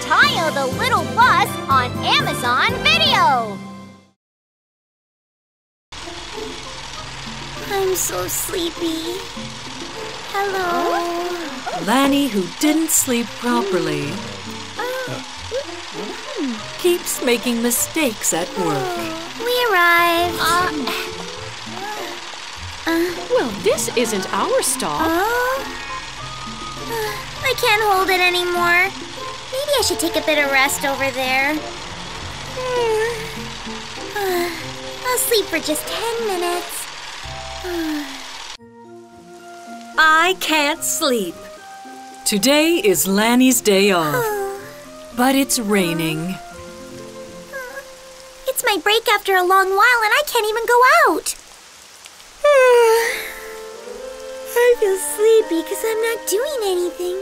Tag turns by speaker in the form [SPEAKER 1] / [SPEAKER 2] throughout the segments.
[SPEAKER 1] Tayo the Little Bus on Amazon Video.
[SPEAKER 2] I'm so sleepy. Hello?
[SPEAKER 3] Lani, who didn't sleep properly, keeps making mistakes at oh, work.
[SPEAKER 2] We arrived.
[SPEAKER 4] Uh, uh, uh, well, this isn't our stop.
[SPEAKER 2] Oh? I can't hold it anymore. Maybe I should take a bit of rest over there. I'll sleep for just 10 minutes.
[SPEAKER 3] I can't sleep. Today is Lani's day off, but it's raining.
[SPEAKER 2] It's my break after a long while and I can't even go out. I feel sleepy because I'm not doing anything.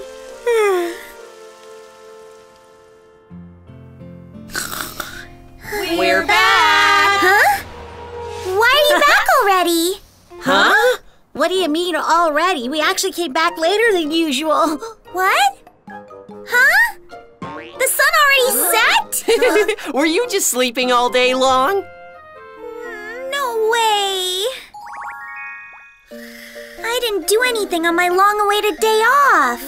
[SPEAKER 4] We're back.
[SPEAKER 2] Huh? Why are you back already?
[SPEAKER 5] Huh? What do you mean already? We actually came back later than usual.
[SPEAKER 2] What? Huh? The sun already set?
[SPEAKER 6] Were you just sleeping all day long?
[SPEAKER 2] Mm, no way. I didn't do anything on my long awaited day off.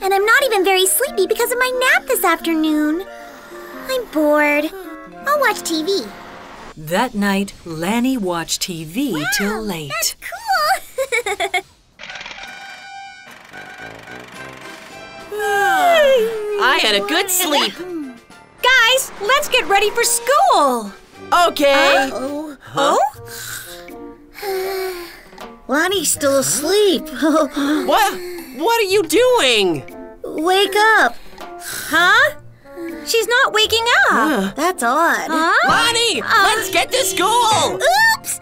[SPEAKER 2] And I'm not even very sleepy because of my nap this afternoon. I'm bored. I'll watch TV.
[SPEAKER 3] That night, Lani watched TV till late.
[SPEAKER 2] That's Cool.
[SPEAKER 6] I had a good sleep.
[SPEAKER 5] Guys, let's get ready for school.
[SPEAKER 6] Okay.
[SPEAKER 5] Oh? Oh? Lani's still asleep.
[SPEAKER 6] What? What are you doing?
[SPEAKER 5] Wake up. Huh? She's not waking up. That's odd.
[SPEAKER 2] Huh?
[SPEAKER 6] Lani, let's get to school.
[SPEAKER 2] Oops.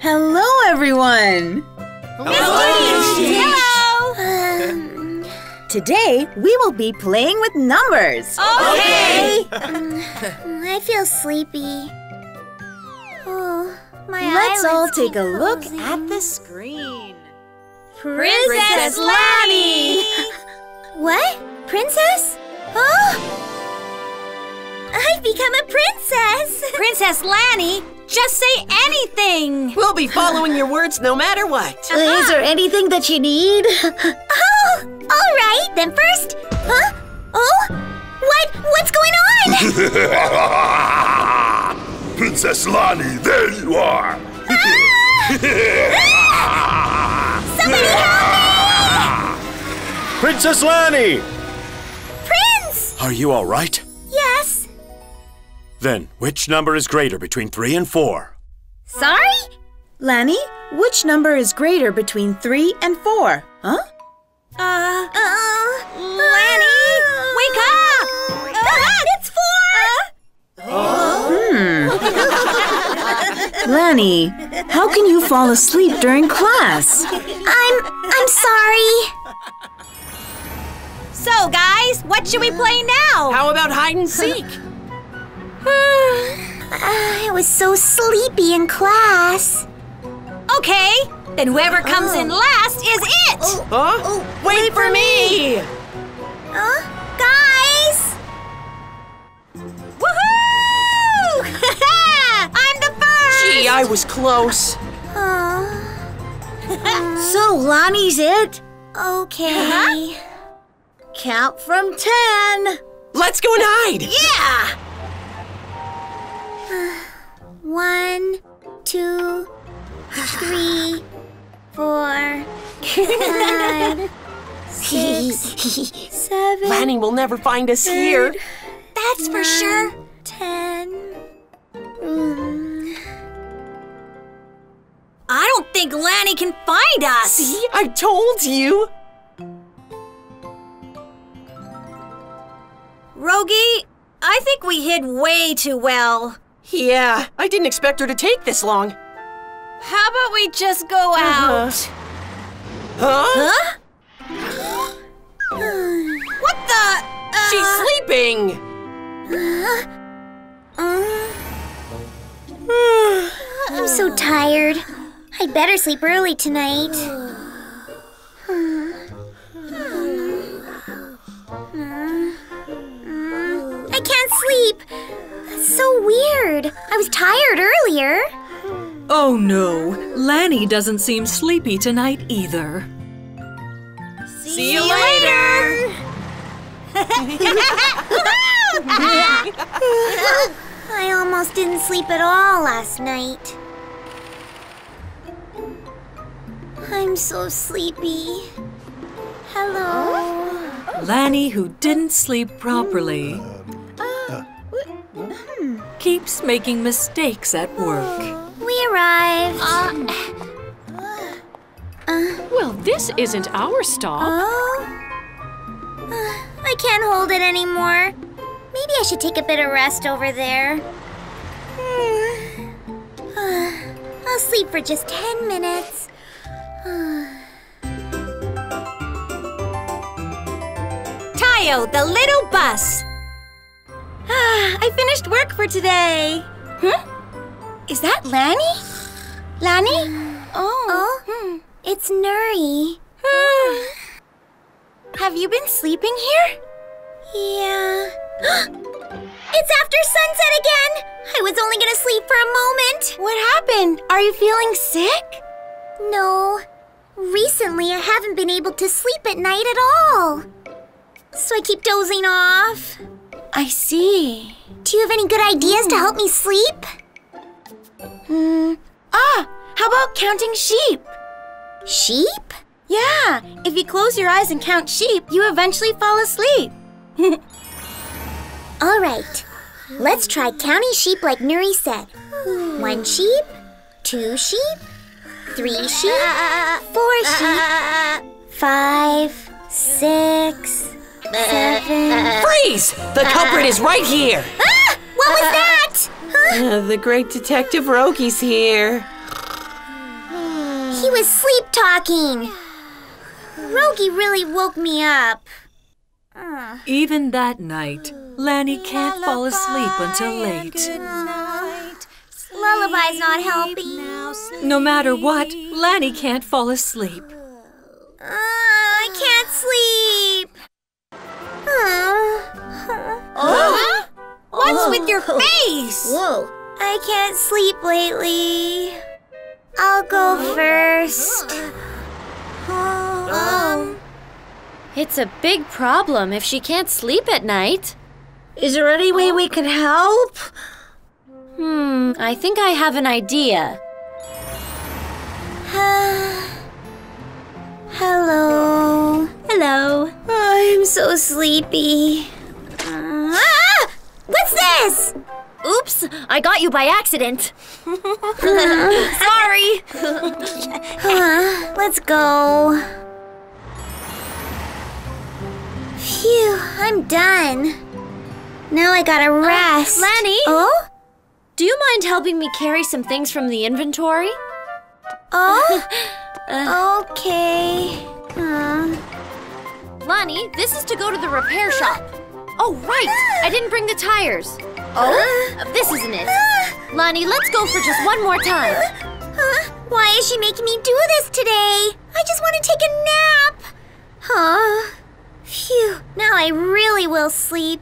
[SPEAKER 7] Hello, everyone!
[SPEAKER 2] Hello. Um,
[SPEAKER 7] Today, we will be playing with numbers.
[SPEAKER 2] okay. I feel sleepy. Oh, my
[SPEAKER 7] Let's all take
[SPEAKER 2] keep
[SPEAKER 7] a look at the screen.
[SPEAKER 2] Princess Lani! What? Princess? Oh! I've become a princess!
[SPEAKER 5] Princess Lani, just say anything.
[SPEAKER 6] We'll be following your words no matter what. Uh-huh.
[SPEAKER 5] Is there anything that you need?
[SPEAKER 2] Oh! All right, then first. Huh? Oh? What? What's going on?
[SPEAKER 8] Princess Lani, there you are! Ah! Ah!
[SPEAKER 2] Somebody help
[SPEAKER 8] Princess Lani!
[SPEAKER 2] Prince!
[SPEAKER 8] Are you all right?
[SPEAKER 2] Yes.
[SPEAKER 8] Then, which number is greater between 3 and 4?
[SPEAKER 2] Sorry?
[SPEAKER 7] Lani, which number is greater between 3 and 4? Huh?
[SPEAKER 2] Uh. Uh.
[SPEAKER 5] Lani, wake up!
[SPEAKER 2] Ah, it's four!
[SPEAKER 7] Oh. Lani, how can you fall asleep during class?
[SPEAKER 2] I'm. I'm sorry.
[SPEAKER 5] So, guys, what should we play now?
[SPEAKER 6] How about hide and seek?
[SPEAKER 2] I was so sleepy in class.
[SPEAKER 5] Okay, then whoever comes in oh. last is it.
[SPEAKER 6] Huh? Wait for me!
[SPEAKER 2] Huh? Guys!
[SPEAKER 5] Woohoo! I'm the first.
[SPEAKER 6] Gee, I was close.
[SPEAKER 2] Oh.
[SPEAKER 5] So Lani's it.
[SPEAKER 2] Okay. Uh-huh.
[SPEAKER 5] Count from ten.
[SPEAKER 6] Let's go and hide.
[SPEAKER 5] Yeah.
[SPEAKER 2] One, two, three, four, five, six, seven,
[SPEAKER 6] Lani will never find us here.
[SPEAKER 2] That's for sure. Ten. Mm.
[SPEAKER 5] I don't think Lani can find us.
[SPEAKER 6] See, I told you.
[SPEAKER 5] Rogi, I think we hid way too well.
[SPEAKER 6] Yeah, I didn't expect her to take this long.
[SPEAKER 5] How about we just go uh-huh. out?
[SPEAKER 6] Huh?
[SPEAKER 5] Huh? what the? Uh,
[SPEAKER 6] She's sleeping. Uh, uh. Uh.
[SPEAKER 2] I'm so tired. I'd better sleep early tonight. Weird. I was tired earlier.
[SPEAKER 3] Oh no, Lani doesn't seem sleepy tonight either.
[SPEAKER 6] See you later!
[SPEAKER 2] I almost didn't sleep at all last night. I'm so sleepy. Hello.
[SPEAKER 3] Lani, who didn't sleep properly, keeps making mistakes at work.
[SPEAKER 2] We arrived.
[SPEAKER 4] Well, this isn't our stop.
[SPEAKER 2] Oh? Uh, I can't hold it anymore. Maybe I should take a bit of rest over there. Hmm. Uh, I'll sleep for just 10 minutes.
[SPEAKER 5] Tayo, the little bus. Ah, I finished work for today. Huh? Is that Lani? Lani?
[SPEAKER 2] Oh,
[SPEAKER 5] Hmm.
[SPEAKER 2] it's Nuri.
[SPEAKER 5] Have you been sleeping here?
[SPEAKER 2] Yeah. it's after sunset again! I was only gonna sleep for a moment.
[SPEAKER 5] What happened? Are you feeling sick?
[SPEAKER 2] No. Recently, I haven't been able to sleep at night at all. So I keep dozing off.
[SPEAKER 5] I see.
[SPEAKER 2] Do you have any good ideas to help me sleep?
[SPEAKER 5] Hmm. Ah, how about counting sheep?
[SPEAKER 2] Sheep?
[SPEAKER 5] Yeah, if you close your eyes and count sheep, you eventually fall asleep.
[SPEAKER 2] All right. Let's try counting sheep like Nuri said. One sheep, two sheep, three sheep, four sheep, five, six, seven.
[SPEAKER 6] Freeze! The culprit is right here!
[SPEAKER 2] Ah! What was that? Huh?
[SPEAKER 6] Uh, the great detective Rogi's here.
[SPEAKER 2] He was sleep talking. Rogi really woke me up.
[SPEAKER 3] Even that night, Lani can't fall asleep until late.
[SPEAKER 2] Lullaby's not helping.
[SPEAKER 3] No matter what, Lani can't fall asleep.
[SPEAKER 2] Uh,
[SPEAKER 5] What's with your face?
[SPEAKER 2] Whoa. I can't sleep lately. I'll go first. Um,
[SPEAKER 1] It's a big problem if she can't sleep at night.
[SPEAKER 5] Is there any way we can help?
[SPEAKER 1] Hmm, I think I have an idea.
[SPEAKER 2] Hello.
[SPEAKER 5] Hello.
[SPEAKER 2] I'm so sleepy. Ah! What's this?
[SPEAKER 1] Oops, I got you by accident.
[SPEAKER 2] Sorry. Huh, let's go. Phew, I'm done. Now I gotta rest.
[SPEAKER 1] Lani?
[SPEAKER 2] Oh?
[SPEAKER 1] Do you mind helping me carry some things from the inventory?
[SPEAKER 2] Oh? okay. Uh,
[SPEAKER 1] Lani, this is to go to the repair shop. Oh, right! I didn't bring the tires. Oh? Uh, this isn't it. Lani, let's go for just one more time.
[SPEAKER 2] huh? Why is she making me do this today? I just want to take a nap. Huh? Phew, now I really will sleep.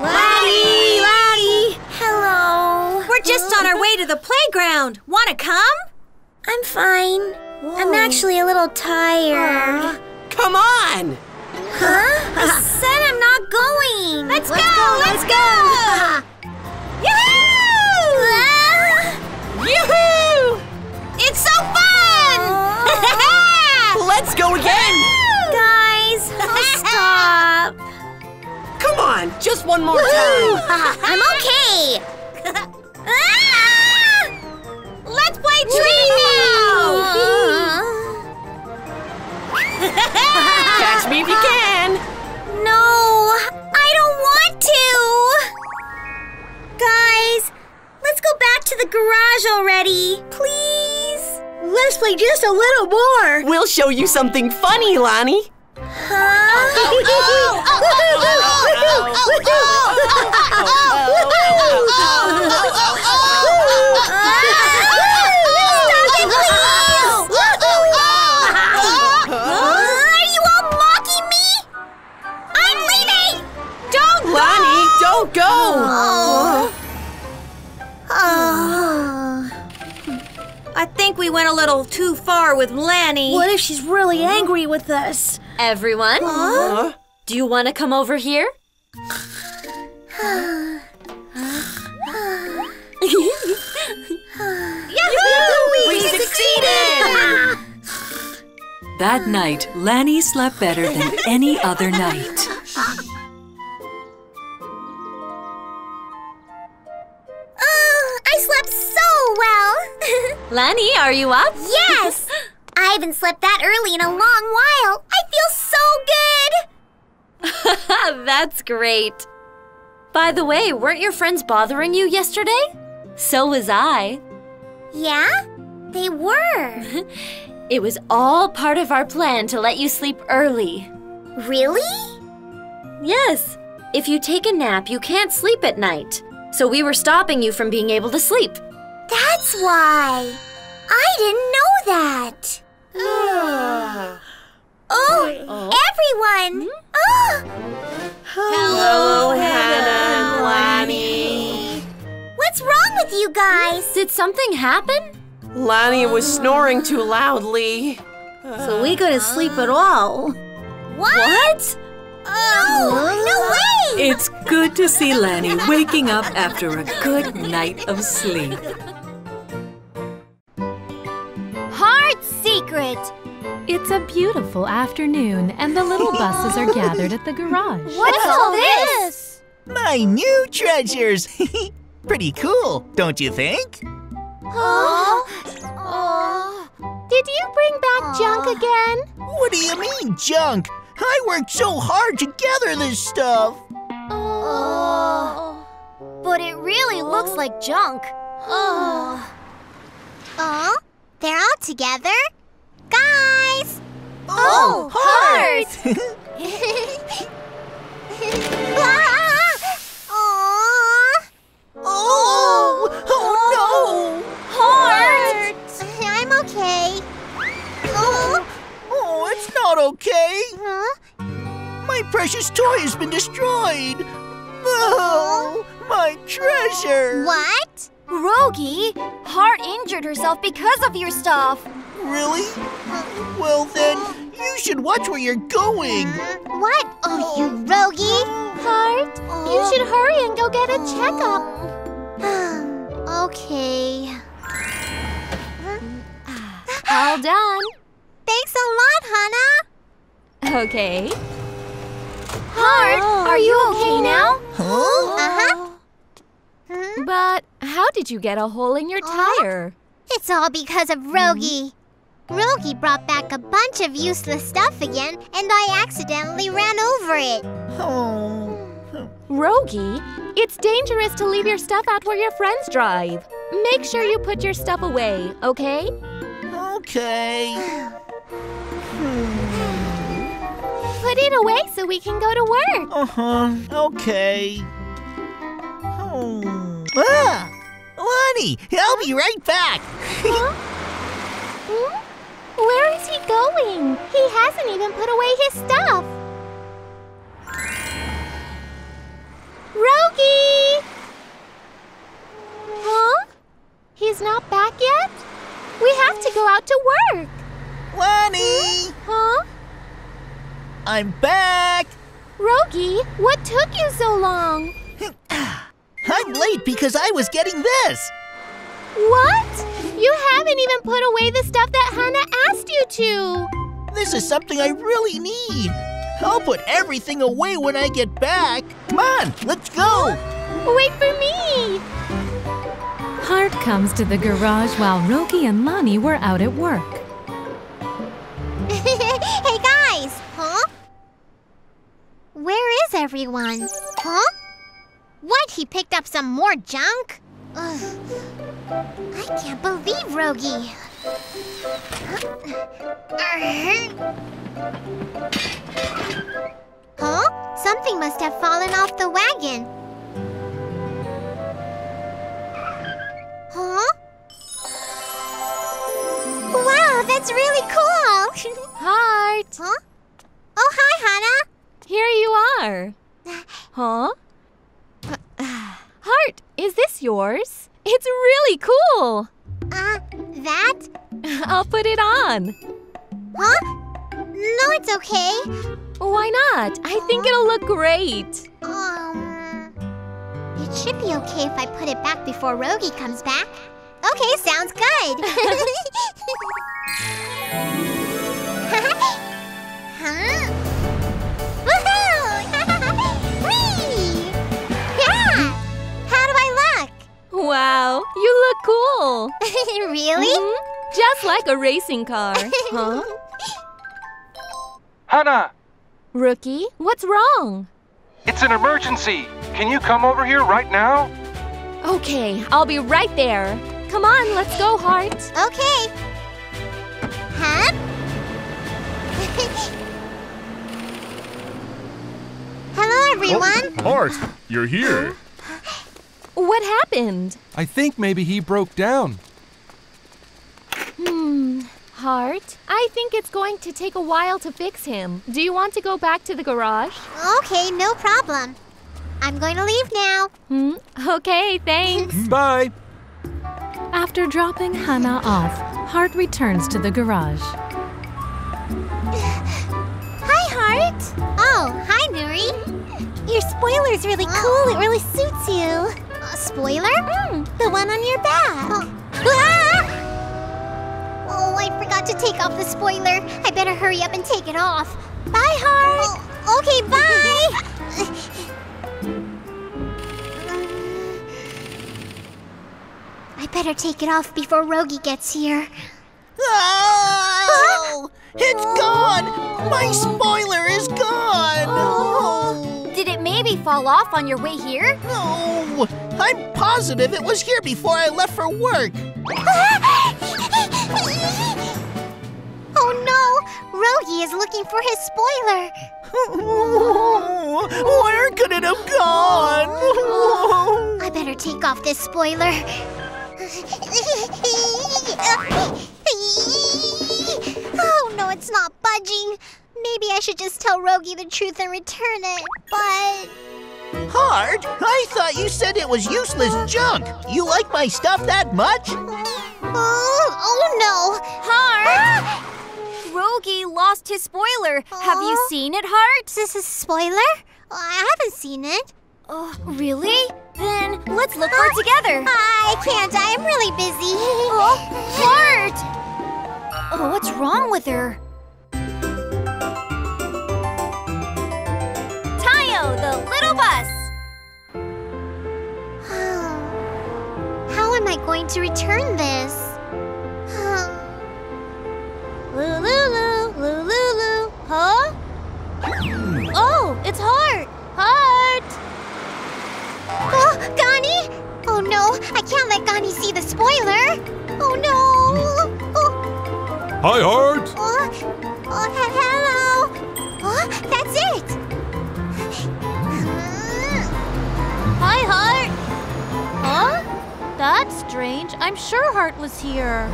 [SPEAKER 5] Lani! Lani!
[SPEAKER 2] Hello.
[SPEAKER 5] We're just on our way to the playground. Wanna come?
[SPEAKER 2] I'm fine. I'm actually a little tired.
[SPEAKER 6] Come on!
[SPEAKER 2] Huh? I said not going.
[SPEAKER 5] Let's, go, Let's go!
[SPEAKER 2] Yoo-hoo!
[SPEAKER 6] Yoo-hoo!
[SPEAKER 5] It's so fun!
[SPEAKER 6] Let's go again!
[SPEAKER 2] Guys, I'll oh, stop.
[SPEAKER 6] Come on, just one more time.
[SPEAKER 2] I'm okay. Ah!
[SPEAKER 5] Let's play tree Just a little more.
[SPEAKER 6] We'll show you something funny, Lani.
[SPEAKER 2] Are you little too far with Lani.
[SPEAKER 7] What if she's really angry with us?
[SPEAKER 1] Everyone,
[SPEAKER 6] Huh?
[SPEAKER 1] do you want to come over here?
[SPEAKER 6] We succeeded!
[SPEAKER 3] That night, Lani slept better than any other night.
[SPEAKER 1] Lani, are you up?
[SPEAKER 9] yes! I haven't slept that early in a long while. I feel so good.
[SPEAKER 1] That's great. By the way, weren't your friends bothering you yesterday? So was I.
[SPEAKER 9] Yeah? They were.
[SPEAKER 1] It was all part of our plan to let you sleep early.
[SPEAKER 9] really?
[SPEAKER 1] Yes. If you take a nap, you can't sleep at night. So we were stopping you from being able to sleep.
[SPEAKER 9] That's why. I didn't know that. Ah. oh, oh, everyone! Oh,
[SPEAKER 6] Hello, Hannah and Lani.
[SPEAKER 9] what's wrong with you guys?
[SPEAKER 1] Did something happen?
[SPEAKER 6] Lani was snoring too loudly.
[SPEAKER 2] So we couldn't sleep at all.
[SPEAKER 9] What? Oh, no way!
[SPEAKER 3] It's good to see Lani waking up after a good night of sleep.
[SPEAKER 9] Secret.
[SPEAKER 10] It's a beautiful afternoon, and the little buses are gathered at the garage.
[SPEAKER 9] What's all this?
[SPEAKER 11] My new treasures! Pretty cool, don't you think?
[SPEAKER 9] Oh. Oh.
[SPEAKER 10] Did you bring back junk again?
[SPEAKER 11] What do you mean, junk? I worked so hard to gather this stuff.
[SPEAKER 9] Oh. But it really looks like junk. Oh. Oh, they're all together? Guys!
[SPEAKER 11] Oh, oh
[SPEAKER 9] heart! Aww.
[SPEAKER 11] Oh, oh no.
[SPEAKER 9] Heart! I'm okay. Oh.
[SPEAKER 11] Oh, it's not okay.
[SPEAKER 9] Huh?
[SPEAKER 11] My precious toy has been destroyed. Oh, my treasure.
[SPEAKER 9] What? Rogi, Heart injured herself because of your stuff.
[SPEAKER 11] Really? Well, then, you should watch where you're going.
[SPEAKER 9] What? Oh, you Rogi! Heart, you should hurry and go get a checkup. okay.
[SPEAKER 10] All done.
[SPEAKER 9] Thanks a lot, Hannah.
[SPEAKER 10] Okay.
[SPEAKER 9] Heart, are you okay now?
[SPEAKER 11] Huh?
[SPEAKER 9] Uh-huh.
[SPEAKER 10] But how did you get a hole in your tire?
[SPEAKER 9] It's all because of Rogi. Rogi brought back a bunch of useless stuff again, and I accidentally ran over it.
[SPEAKER 11] Oh.
[SPEAKER 10] Rogi, it's dangerous to leave your stuff out where your friends drive. Make sure you put your stuff away, okay?
[SPEAKER 11] Okay.
[SPEAKER 10] Put it away so we can go to work.
[SPEAKER 11] Uh huh. Okay. Oh. Ah! Lani, I'll be right back.
[SPEAKER 10] Hmm? Where is he going? He hasn't even put away his stuff. Rogi! Huh? He's not back yet? We have to go out to work.
[SPEAKER 11] Lani,
[SPEAKER 10] Huh?
[SPEAKER 11] I'm back.
[SPEAKER 10] Rogi, what took you so long?
[SPEAKER 11] I'm late because I was getting this.
[SPEAKER 10] What? You haven't even put away the stuff that Hannah asked you to.
[SPEAKER 11] This is something I really need. I'll put everything away when I get back. Come on, let's go.
[SPEAKER 10] Wait for me. Hart comes to the garage while Rogi and Lani were out at work.
[SPEAKER 9] hey guys! Huh? Where is everyone? Huh? What? He picked up some more junk? Ugh. I can't believe Rogi. Huh? Something must have fallen off the wagon. Huh? Wow, that's really cool!
[SPEAKER 10] Hart,
[SPEAKER 9] huh? Oh, hi, Hannah!
[SPEAKER 10] here you are. Uh, huh? Uh, uh. Hart, is this yours? It's really cool.
[SPEAKER 9] Uh, that?
[SPEAKER 10] I'll put it on.
[SPEAKER 9] Huh? No, it's okay.
[SPEAKER 10] Why not? I think it'll look great.
[SPEAKER 9] Um, it should be okay if I put it back before Rogi comes back. Okay, sounds good. huh?
[SPEAKER 10] Wow, you look cool.
[SPEAKER 9] really?
[SPEAKER 10] Mhm. Just like a racing car. huh?
[SPEAKER 12] Hannah,
[SPEAKER 10] Rookie, what's wrong?
[SPEAKER 12] it's an emergency. Can you come over here right now?
[SPEAKER 10] Okay, I'll be right there. Come on, let's go, Heart.
[SPEAKER 9] Okay. Huh? Hello, everyone.
[SPEAKER 13] Hart, you're here.
[SPEAKER 10] What happened?
[SPEAKER 14] I think maybe he broke down.
[SPEAKER 10] Hmm. Heart, I think it's going to take a while to fix him. Do you want to go back to the garage?
[SPEAKER 9] Okay, no problem. I'm going to leave now.
[SPEAKER 10] Hmm. Okay, thanks.
[SPEAKER 14] Bye.
[SPEAKER 4] After dropping Hannah off, Hart returns to the garage.
[SPEAKER 9] Hi, Heart. Oh, hi, Nuri. Your spoiler's really cool. It really suits you. A spoiler? The one on your back. Oh. Ah! Oh, I forgot to take off the spoiler. I better hurry up and take it off. Bye, Heart. okay, bye. I better take it off before Rogi gets here.
[SPEAKER 11] Oh! It's gone! My spoiler is gone! Oh.
[SPEAKER 15] Maybe fall off on your way here?
[SPEAKER 11] No! I'm positive it was here before I left for work.
[SPEAKER 9] Oh no! Rogi is looking for his spoiler.
[SPEAKER 11] Where could it have gone?
[SPEAKER 9] I better take off this spoiler. Oh no, it's not budging. Maybe I should just tell Rogi the truth and return it, but.
[SPEAKER 11] Hard? I thought you said it was useless junk. You like my stuff that much?
[SPEAKER 9] Oh, oh no!
[SPEAKER 15] Heart! Rogi lost his spoiler. Have you seen it, Heart?
[SPEAKER 9] Is this a spoiler? Oh, I haven't seen it.
[SPEAKER 15] Oh, really? Then let's look for it together.
[SPEAKER 9] I can't. I am really busy.
[SPEAKER 15] Oh, Heart! Oh, what's wrong with her?
[SPEAKER 9] Going to return this? Lulu, Lulu, huh? Oh, it's Heart. Heart. Oh, Gani! Oh no, I can't let Gani see the spoiler. Oh no. Oh,
[SPEAKER 13] Hi, Hart.
[SPEAKER 9] oh, oh That's
[SPEAKER 15] strange. I'm sure Heart was here.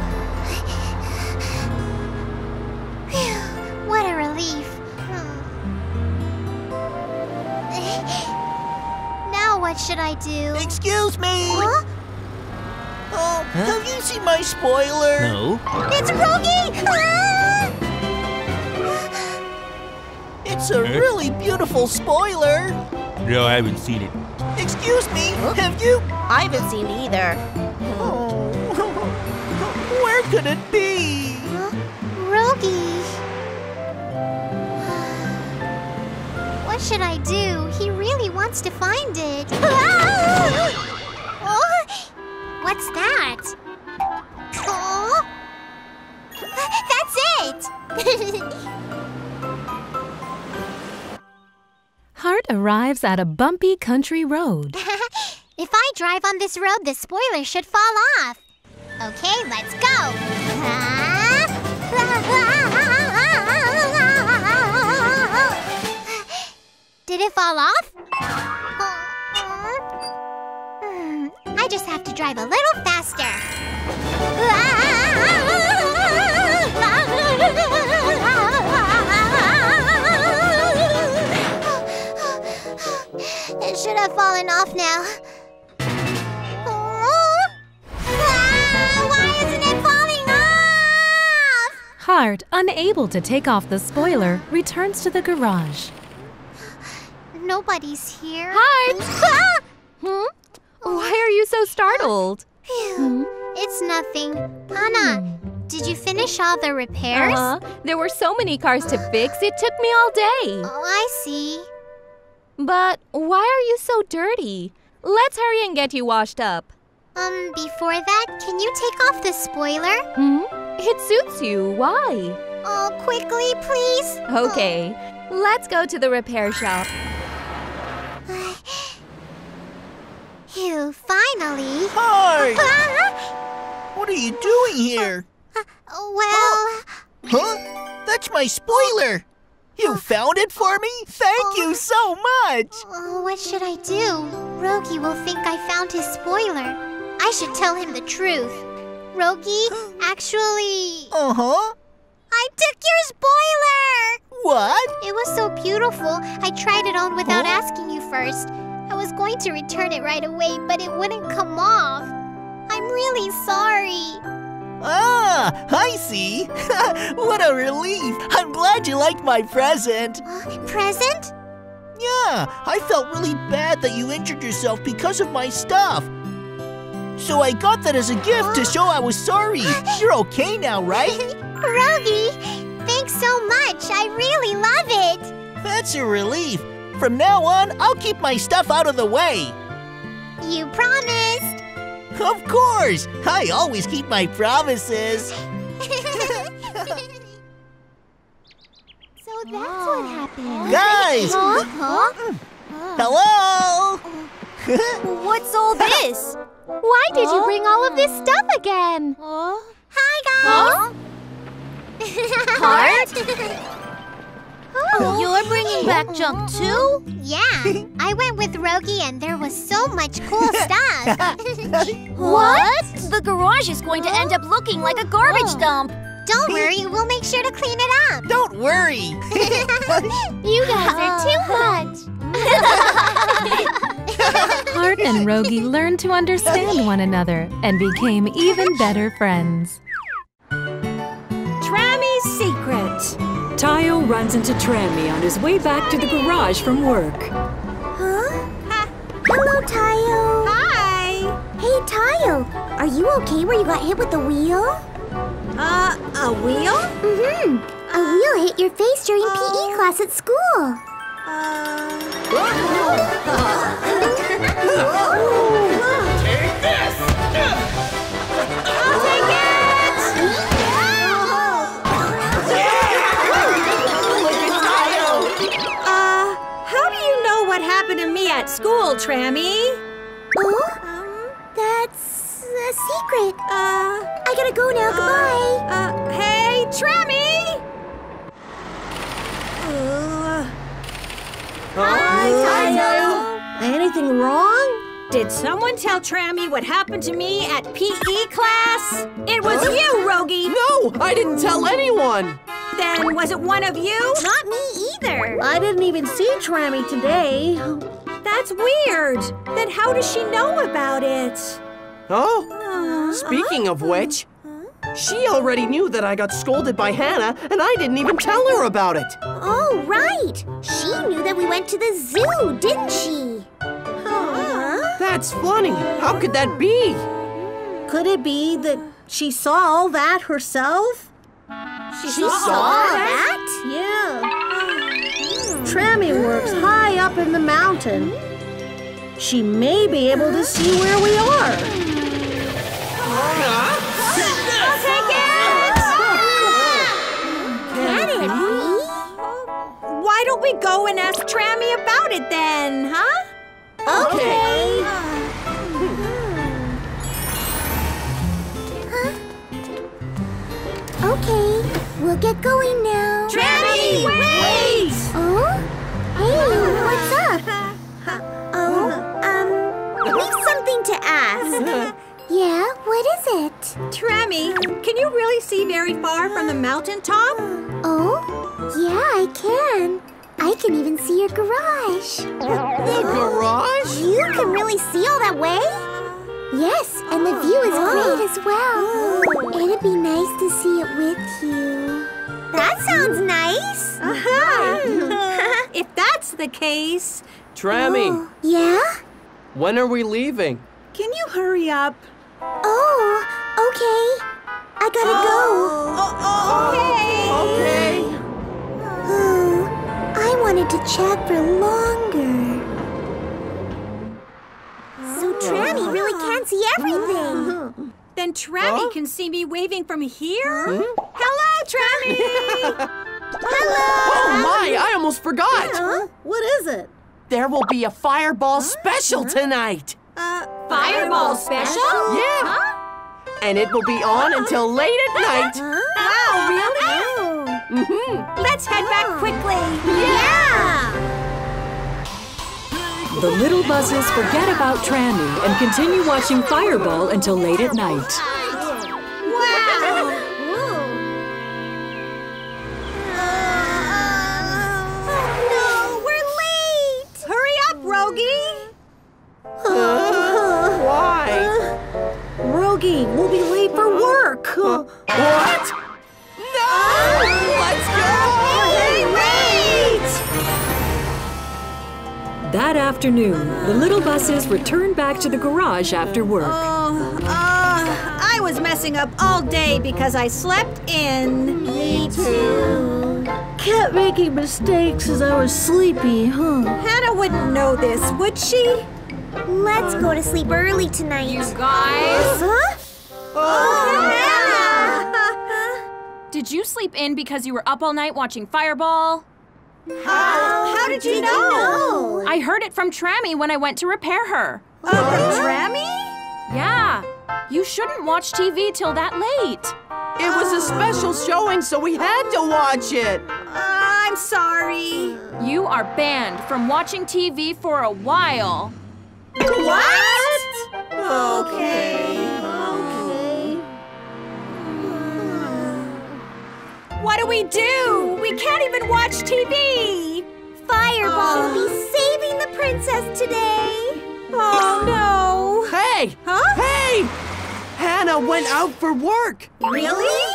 [SPEAKER 9] What a relief. Now what should I do?
[SPEAKER 11] Excuse me.
[SPEAKER 9] Huh?
[SPEAKER 11] Oh, have you seen my spoiler?
[SPEAKER 14] No.
[SPEAKER 9] It's Rogi! Ah!
[SPEAKER 11] It's a really beautiful spoiler.
[SPEAKER 14] No, I haven't seen it.
[SPEAKER 11] Excuse me, have you?
[SPEAKER 16] I haven't seen either.
[SPEAKER 11] Oh, where could it be?
[SPEAKER 9] Rogi. What should I do? He really wants to find it. Oh, what's that? Oh, that's it.
[SPEAKER 4] Hart arrives at a bumpy country road.
[SPEAKER 9] if I drive on this road, the spoiler should fall off. Okay, let's go. Did it fall off? I just have to drive a little faster. have fallen off now. Oh. Ah, why isn't it falling off?
[SPEAKER 4] Hart, unable to take off the spoiler, returns to the garage.
[SPEAKER 2] Nobody's here.
[SPEAKER 10] Hart! hmm? Why are you so startled?
[SPEAKER 2] Phew. It's nothing. Hannah, did you finish all the repairs?
[SPEAKER 10] Uh-huh. There were so many cars to fix, it took me all day.
[SPEAKER 2] Oh, I see.
[SPEAKER 10] But why are you so dirty? Let's hurry and get you washed up.
[SPEAKER 2] Um, before that, can you take off the spoiler?
[SPEAKER 10] Hmm? It suits you. Why?
[SPEAKER 2] Oh, quickly, please.
[SPEAKER 10] Okay. Let's go to the repair shop.
[SPEAKER 2] Phew, finally.
[SPEAKER 11] Hi! what are you doing here?
[SPEAKER 2] Well...
[SPEAKER 11] Huh? That's my spoiler! You found it for me? Thank you so much!
[SPEAKER 2] Oh, what should I do? Rogi will think I found his spoiler. I should tell him the truth. Rogi, actually...
[SPEAKER 11] Uh-huh.
[SPEAKER 2] I took your spoiler!
[SPEAKER 11] What?
[SPEAKER 2] It was so beautiful. I tried it on without huh? asking you first. I was going to return it right away, but it wouldn't come off. I'm really sorry.
[SPEAKER 11] Ah, I see. what a relief. I'm glad you liked my present.
[SPEAKER 2] Uh, present?
[SPEAKER 11] Yeah, I felt really bad that you injured yourself because of my stuff. So I got that as a gift to show I was sorry. You're okay now, right?
[SPEAKER 2] Rogi, thanks so much. I really love it.
[SPEAKER 11] That's a relief. From now on, I'll keep my stuff out of the way.
[SPEAKER 2] You promised.
[SPEAKER 11] Of course! I always keep my promises.
[SPEAKER 2] so that's what oh. happened.
[SPEAKER 11] Guys!
[SPEAKER 2] Huh? Huh? Mm-hmm.
[SPEAKER 11] Hello!
[SPEAKER 1] What's all this?
[SPEAKER 10] Why did you bring all of this stuff again?
[SPEAKER 2] Huh? Hi,
[SPEAKER 1] guys! Hart? Oh, you're bringing back oh. junk too?
[SPEAKER 2] Yeah, I went with Rogi and there was so much cool stuff.
[SPEAKER 1] what? The garage is going to end up looking like a garbage oh. dump.
[SPEAKER 2] Don't worry, we'll make sure to clean it up.
[SPEAKER 11] Don't worry.
[SPEAKER 2] you guys are too much.
[SPEAKER 4] Hart and Rogi learned to understand one another and became even better friends.
[SPEAKER 3] Tayo runs into Trammy on his way back to the garage from work.
[SPEAKER 2] Huh? Hello, Tayo.
[SPEAKER 5] Hi.
[SPEAKER 2] Hey, Tayo. Are you okay where you got hit with the wheel?
[SPEAKER 5] Uh, a wheel?
[SPEAKER 2] Mm-hmm. A wheel hit your face during uh, PE class at school.
[SPEAKER 5] Uh...
[SPEAKER 6] Take this!
[SPEAKER 7] Tayo. Anything wrong?
[SPEAKER 5] Did someone tell Trammy what happened to me at PE class? It was huh? you, Rogi.
[SPEAKER 6] No, I didn't tell anyone.
[SPEAKER 5] Then was it one of you?
[SPEAKER 2] Not me either.
[SPEAKER 7] I didn't even see Trammy today.
[SPEAKER 5] That's weird. Then how does she know about it?
[SPEAKER 6] Oh, uh, speaking uh, of which, she already knew that I got scolded by Hannah, and I didn't even tell her about it.
[SPEAKER 2] Oh, right. She knew that we went to the zoo, didn't she?
[SPEAKER 6] Huh? That's funny. How could that be?
[SPEAKER 7] Could it be that she saw all that herself?
[SPEAKER 2] She, she saw, saw that?
[SPEAKER 7] Yeah. Trammy works high up in the mountain. She may be able to see where we are.
[SPEAKER 5] I'll take
[SPEAKER 2] it! Can it
[SPEAKER 5] be? Why don't we go and ask Trammy about it then, huh?
[SPEAKER 2] Okay. Huh? Get going now.
[SPEAKER 5] Trammy, wait!
[SPEAKER 2] Oh? Hey, what's up? Oh, um, we've something to ask. yeah, what is it?
[SPEAKER 5] Trammy, can you really see very far from the mountaintop?
[SPEAKER 2] Oh, yeah, I can. I can even see your garage.
[SPEAKER 6] The garage?
[SPEAKER 2] You can really see all that way? Yes, and the view is great as well. It'd be nice to see it with you. That sounds nice.
[SPEAKER 5] Uh-huh. if that's the case.
[SPEAKER 6] Trammy,
[SPEAKER 2] Yeah?
[SPEAKER 6] when are we leaving?
[SPEAKER 5] Can you hurry up?
[SPEAKER 2] Oh, okay. I gotta go.
[SPEAKER 5] Oh, okay.
[SPEAKER 6] Okay.
[SPEAKER 2] go. Oh, I wanted to chat for longer. So Trammy really can't see everything.
[SPEAKER 5] Then Trammy
[SPEAKER 6] Huh?
[SPEAKER 5] can see me waving from here. Hello, Trammy. Hello!
[SPEAKER 6] Oh my, I almost forgot.
[SPEAKER 7] Huh? What is it?
[SPEAKER 6] There will be a fireball special tonight.
[SPEAKER 5] Uh, Fireball special?
[SPEAKER 6] Yeah. And it will be on until late at night.
[SPEAKER 5] Wow, really?
[SPEAKER 6] Mm-hmm.
[SPEAKER 5] Let's head back quickly.
[SPEAKER 2] Yeah!
[SPEAKER 3] The little buzzes forget about Trammy and continue watching Fireball until late at night.
[SPEAKER 5] Wow.
[SPEAKER 2] no, we're late!
[SPEAKER 5] Hurry up,
[SPEAKER 3] Rogi. Afternoon, the little buses return back to the garage after work.
[SPEAKER 5] Oh, uh, I was messing up all day because I slept in.
[SPEAKER 2] Me too.
[SPEAKER 7] Kept making mistakes as I was sleepy, huh?
[SPEAKER 5] Hannah wouldn't know this, would she?
[SPEAKER 2] Let's go to sleep early tonight. You
[SPEAKER 5] Guys?
[SPEAKER 2] Huh?
[SPEAKER 5] Oh,
[SPEAKER 10] Did you sleep in because you were up all night watching Fireball?
[SPEAKER 5] How, how did you know?
[SPEAKER 10] I heard it from Trammy when I went to repair her.
[SPEAKER 5] Oh, Trammy?
[SPEAKER 10] Yeah. You shouldn't watch TV till that late.
[SPEAKER 6] It was a special showing, so we had to watch it.
[SPEAKER 5] Uh, I'm sorry.
[SPEAKER 10] You are banned from watching TV for a while.
[SPEAKER 5] What?
[SPEAKER 6] Okay.
[SPEAKER 5] What do we do? We can't even watch TV.
[SPEAKER 2] Fireball will be saving the princess today.
[SPEAKER 5] Oh no.
[SPEAKER 6] Hey!
[SPEAKER 5] Huh?
[SPEAKER 6] Hey! Hannah went out for work.
[SPEAKER 5] Really?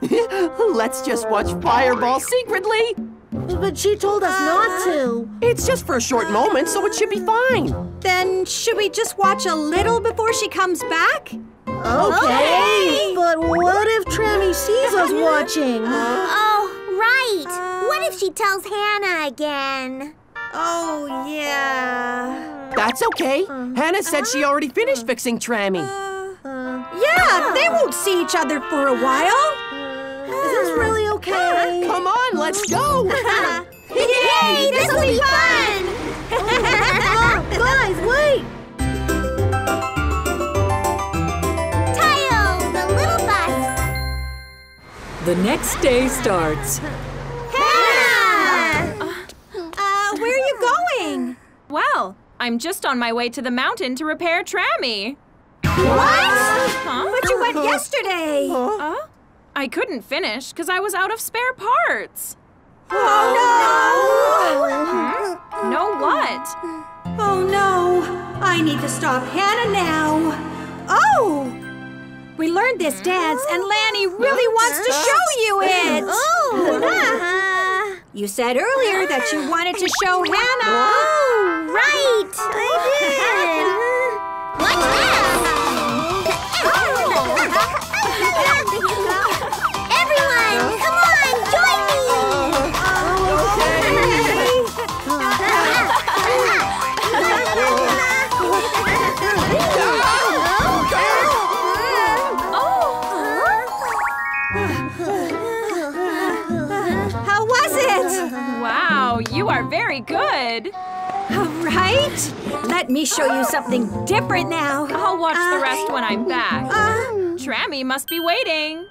[SPEAKER 6] Let's just watch Fireball secretly.
[SPEAKER 7] But she told us not uh-huh. to.
[SPEAKER 6] It's just for a short uh-huh. moment, so it should be fine.
[SPEAKER 5] Then should we just watch a little before she comes back?
[SPEAKER 7] Okay. But what if Trammy sees us watching?
[SPEAKER 2] Oh, right. What if she tells Hannah again?
[SPEAKER 5] Oh yeah.
[SPEAKER 6] That's okay. Uh, Hannah said she uh-huh. already finished fixing Trammy.
[SPEAKER 5] Uh, yeah, they won't see each other for a while.
[SPEAKER 7] This is this really okay?
[SPEAKER 6] Come on, let's go.
[SPEAKER 2] Yay, this will be fun!
[SPEAKER 7] Oh, guys, wait!
[SPEAKER 2] Tayo, the little bus.
[SPEAKER 3] The next day starts.
[SPEAKER 10] I'm just on my way to the mountain to repair Trammy.
[SPEAKER 5] What?
[SPEAKER 10] Huh?
[SPEAKER 5] But you went yesterday.
[SPEAKER 10] Uh, I couldn't finish because I was out of spare parts.
[SPEAKER 5] Oh
[SPEAKER 10] No what?
[SPEAKER 5] no! What? Oh no! I need to stop Hannah now. Oh! We learned this dance, and Lani really wants to show you it.
[SPEAKER 2] Oh!
[SPEAKER 5] You said earlier that you wanted to show Hannah.
[SPEAKER 2] Oh, right! I did! What's this?
[SPEAKER 10] You are very good.
[SPEAKER 5] All right. Let me show you something different now.
[SPEAKER 10] I'll watch the rest when I'm back.
[SPEAKER 5] Uh,
[SPEAKER 10] Trammy must be waiting.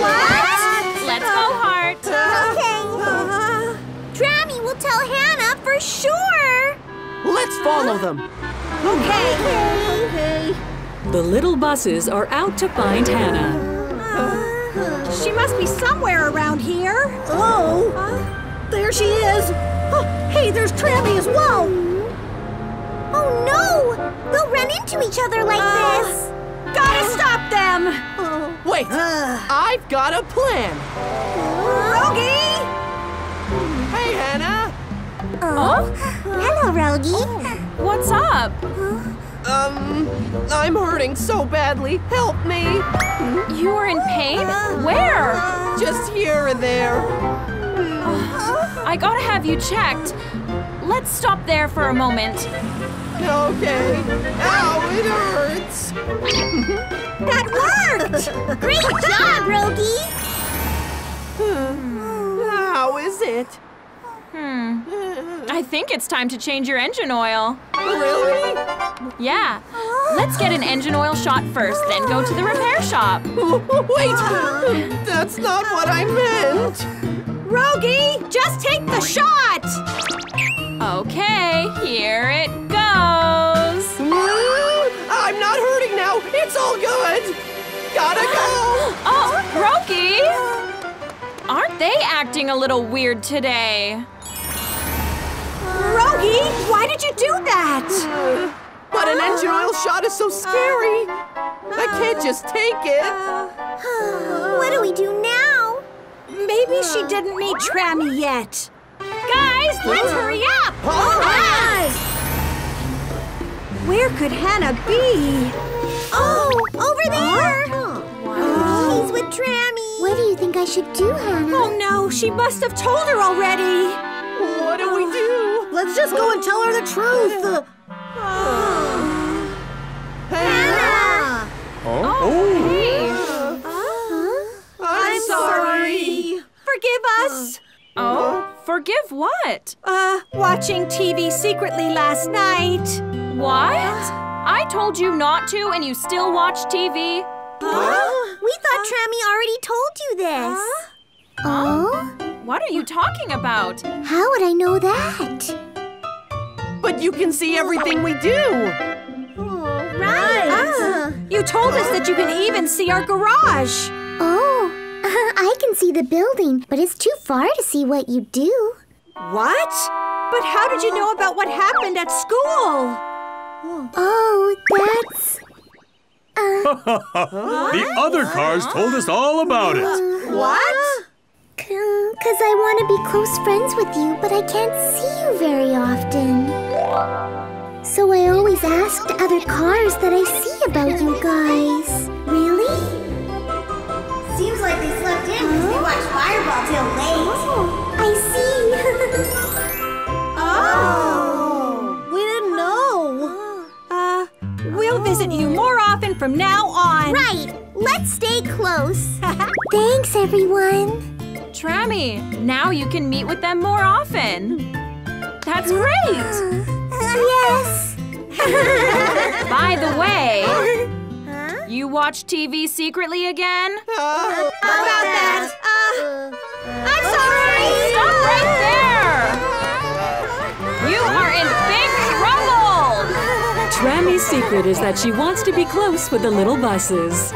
[SPEAKER 2] What?
[SPEAKER 10] Let's go, Heart.
[SPEAKER 2] Okay.
[SPEAKER 5] uh,
[SPEAKER 2] Trammy will tell Hannah for sure.
[SPEAKER 6] Let's follow them.
[SPEAKER 5] okay.
[SPEAKER 7] Okay.
[SPEAKER 3] The little buses are out to find Hannah.
[SPEAKER 5] She must be somewhere around here.
[SPEAKER 7] Oh, there she is. Oh, hey, there's Trammy as well.
[SPEAKER 2] Oh no! They'll run into each other like
[SPEAKER 5] Uh,
[SPEAKER 2] this.
[SPEAKER 5] Gotta stop them.
[SPEAKER 7] Oh,
[SPEAKER 6] Wait, I've got a plan.
[SPEAKER 5] Rogi!
[SPEAKER 6] Hey, Hannah.
[SPEAKER 2] Oh, hello, Rogi.
[SPEAKER 17] What's up?
[SPEAKER 6] Um, I'm hurting so badly. Help me.
[SPEAKER 17] You are in pain? Where?
[SPEAKER 6] Just here and there.
[SPEAKER 17] I gotta have you checked. Let's stop there for a moment.
[SPEAKER 6] Okay. Ow, it hurts.
[SPEAKER 5] That worked!
[SPEAKER 2] Great job, Rogi.
[SPEAKER 6] How is it?
[SPEAKER 17] Hmm. I think it's time to change your engine oil.
[SPEAKER 6] Really?
[SPEAKER 17] Yeah. Let's get an engine oil shot first, then go to the repair shop.
[SPEAKER 6] Wait, that's not what I meant.
[SPEAKER 5] Rogi, just take the shot!
[SPEAKER 17] Okay, here it goes.
[SPEAKER 6] I'm not hurting now. It's all good. Gotta go.
[SPEAKER 17] Oh, Rogi! Aren't they acting a little weird today?
[SPEAKER 5] Rogi, why did you do that?
[SPEAKER 6] But an engine oil shot is so scary. I can't just take it.
[SPEAKER 2] What do we do now?
[SPEAKER 5] Maybe she didn't meet Trammy yet. Guys, let's hurry up! Where could Hannah be?
[SPEAKER 2] Oh, over there. She's with Trammy. What do you think I should do, Hannah?
[SPEAKER 5] Oh no, she must have told her already.
[SPEAKER 6] What do we do?
[SPEAKER 7] Let's just go and tell her the truth.
[SPEAKER 5] Forgive us.
[SPEAKER 17] Oh, forgive what?
[SPEAKER 5] Uh, watching TV secretly last night.
[SPEAKER 17] What? I told you not to, and you still watch TV?
[SPEAKER 2] Huh? We thought Trammy already told you this. Oh?
[SPEAKER 17] What are you talking about?
[SPEAKER 2] How would I know that?
[SPEAKER 6] But you can see everything we do.
[SPEAKER 2] Right.
[SPEAKER 5] Ah, you told us that you can even see our garage.
[SPEAKER 2] Oh, I can see the building, but it's too far to see what you do.
[SPEAKER 5] What? But how did you know about what happened at school?
[SPEAKER 2] Oh, that's.
[SPEAKER 8] Uh, the other cars told us all about it.
[SPEAKER 5] What?
[SPEAKER 2] Because I want to be close friends with you, but I can't see you very often. So I always asked other cars that I see about you guys.
[SPEAKER 18] Because they watched Fireball till late.
[SPEAKER 2] I see.
[SPEAKER 5] Oh.
[SPEAKER 7] we didn't know.
[SPEAKER 5] Uh, we'll visit you more often from now on.
[SPEAKER 2] right. Let's stay close. Thanks, everyone.
[SPEAKER 17] Trammy, now you can meet with them more often. That's great!
[SPEAKER 2] yes.
[SPEAKER 17] By the way, you watch TV secretly again?
[SPEAKER 5] How about that? Uh, I'm sorry.
[SPEAKER 17] Stop right there! You are in big trouble!
[SPEAKER 3] Trammy's secret is that she wants to be close with the little buses.